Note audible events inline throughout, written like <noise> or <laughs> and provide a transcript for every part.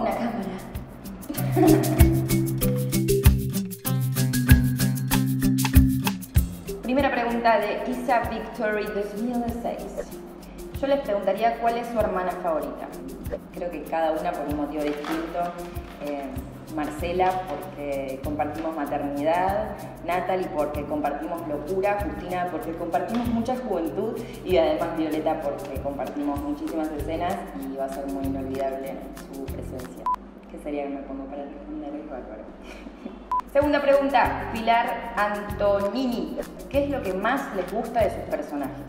Una cámara. <laughs> Primera pregunta de Isa Victory 2006. Yo les preguntaría cuál es su hermana favorita. Creo que cada una por un motivo distinto. Eh, Marcela porque compartimos maternidad, Natalie porque compartimos locura, Justina porque compartimos mucha juventud y además Violeta porque compartimos muchísimas escenas y va a ser muy inolvidable su presencia. ¿Qué sería que me pongo para responder el bárbaro? <laughs> Segunda pregunta, Pilar Antonini. ¿Qué es lo que más les gusta de sus personajes?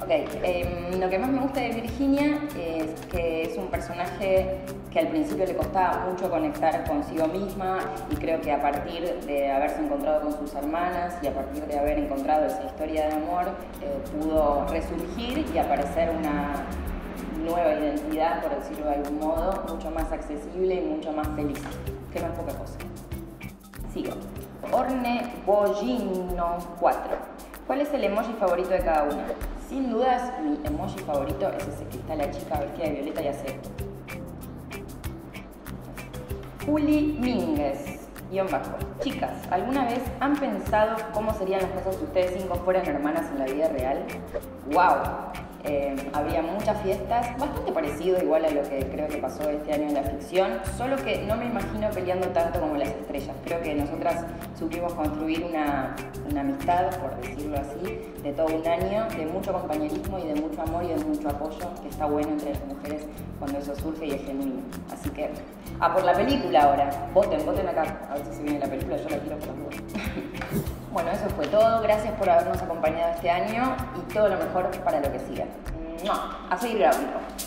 Ok, em, lo que más me gusta de Virginia es que es un personaje que al principio le costaba mucho conectar consigo misma y creo que a partir de haberse encontrado con sus hermanas y a partir de haber encontrado esa historia de amor eh, pudo resurgir y aparecer una nueva identidad, por decirlo de algún modo, mucho más accesible y mucho más feliz, que no es poca cosa. Sigo. Orne Bollino 4. ¿Cuál es el emoji favorito de cada uno? Sin dudas, mi emoji favorito es ese que está la chica vestida de violeta y hace. Juli Mínguez, guion bajo. Chicas, ¿alguna vez han pensado cómo serían las cosas si ustedes cinco fueran hermanas en la vida real? ¡Wow! Eh, habría muchas fiestas, bastante parecido igual a lo que creo que pasó este año en la ficción, solo que no me imagino peleando tanto como las estrellas. Creo que nosotras supimos construir una, amistad, por decirlo así, de todo un año, de mucho compañerismo y de mucho amor y de mucho apoyo, que está bueno entre las mujeres cuando eso surge y es genuino. Así que, a por la película ahora. Voten, voten acá, a ver se viene la película, yo la quiero por las <laughs> Bueno, eso fue todo. Gracias por habernos acompañado este año y todo lo mejor para lo que siga. A seguir grabando.